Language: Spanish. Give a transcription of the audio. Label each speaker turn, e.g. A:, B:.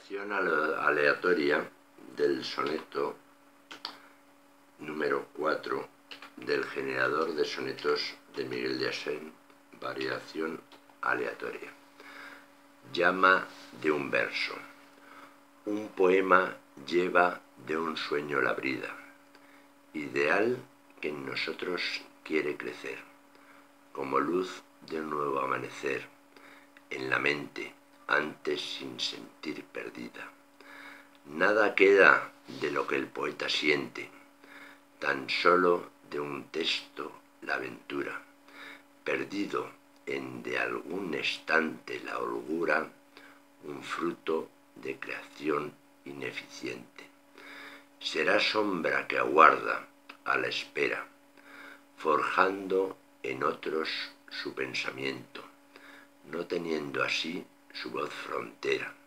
A: Variación aleatoria del soneto número 4 del generador de sonetos de Miguel de Asen, variación aleatoria. Llama de un verso. Un poema lleva de un sueño la brida, ideal que en nosotros quiere crecer, como luz de un nuevo amanecer, en la mente, antes sin sentir perdida. Nada queda de lo que el poeta siente, tan solo de un texto la aventura, perdido en de algún estante la holgura, un fruto de creación ineficiente. Será sombra que aguarda a la espera, forjando en otros su pensamiento, no teniendo así Su voz Frontera.